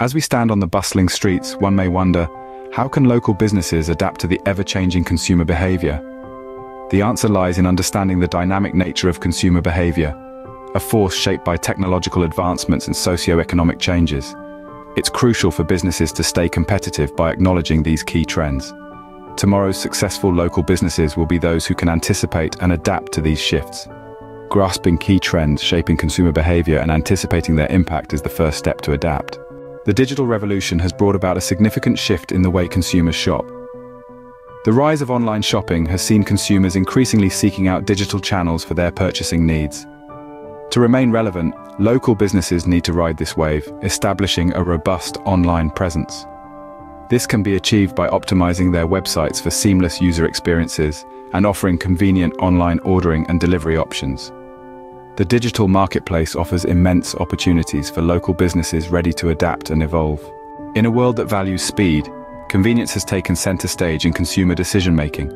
As we stand on the bustling streets, one may wonder, how can local businesses adapt to the ever-changing consumer behavior? The answer lies in understanding the dynamic nature of consumer behavior, a force shaped by technological advancements and socio-economic changes. It's crucial for businesses to stay competitive by acknowledging these key trends. Tomorrow's successful local businesses will be those who can anticipate and adapt to these shifts. Grasping key trends shaping consumer behavior and anticipating their impact is the first step to adapt. The digital revolution has brought about a significant shift in the way consumers shop. The rise of online shopping has seen consumers increasingly seeking out digital channels for their purchasing needs. To remain relevant, local businesses need to ride this wave, establishing a robust online presence. This can be achieved by optimizing their websites for seamless user experiences and offering convenient online ordering and delivery options. The digital marketplace offers immense opportunities for local businesses ready to adapt and evolve. In a world that values speed, convenience has taken center stage in consumer decision-making.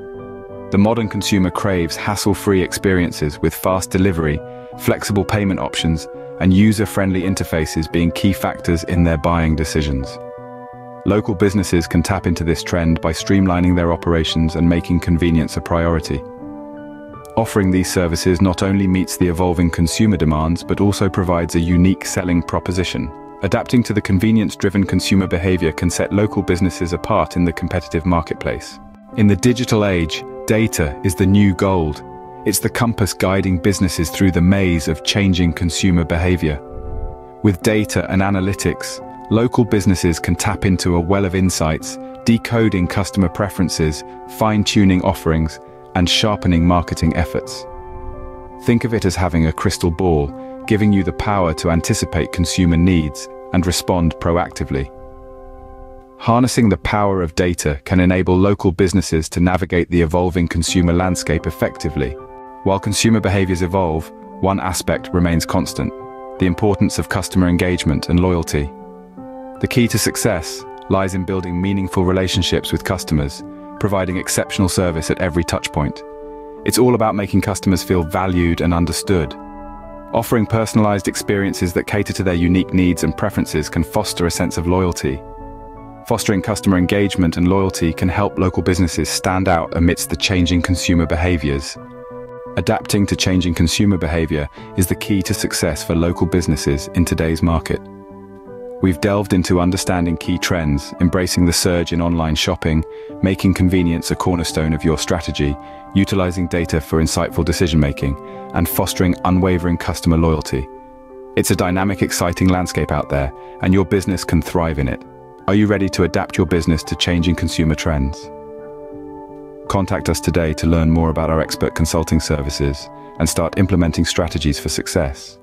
The modern consumer craves hassle-free experiences with fast delivery, flexible payment options, and user-friendly interfaces being key factors in their buying decisions. Local businesses can tap into this trend by streamlining their operations and making convenience a priority. Offering these services not only meets the evolving consumer demands but also provides a unique selling proposition. Adapting to the convenience-driven consumer behavior can set local businesses apart in the competitive marketplace. In the digital age, data is the new gold. It's the compass guiding businesses through the maze of changing consumer behavior. With data and analytics, local businesses can tap into a well of insights, decoding customer preferences, fine-tuning offerings, and sharpening marketing efforts. Think of it as having a crystal ball, giving you the power to anticipate consumer needs and respond proactively. Harnessing the power of data can enable local businesses to navigate the evolving consumer landscape effectively. While consumer behaviors evolve, one aspect remains constant, the importance of customer engagement and loyalty. The key to success lies in building meaningful relationships with customers providing exceptional service at every touchpoint. It's all about making customers feel valued and understood. Offering personalized experiences that cater to their unique needs and preferences can foster a sense of loyalty. Fostering customer engagement and loyalty can help local businesses stand out amidst the changing consumer behaviors. Adapting to changing consumer behavior is the key to success for local businesses in today's market. We've delved into understanding key trends, embracing the surge in online shopping, making convenience a cornerstone of your strategy, utilizing data for insightful decision-making, and fostering unwavering customer loyalty. It's a dynamic, exciting landscape out there, and your business can thrive in it. Are you ready to adapt your business to changing consumer trends? Contact us today to learn more about our expert consulting services and start implementing strategies for success.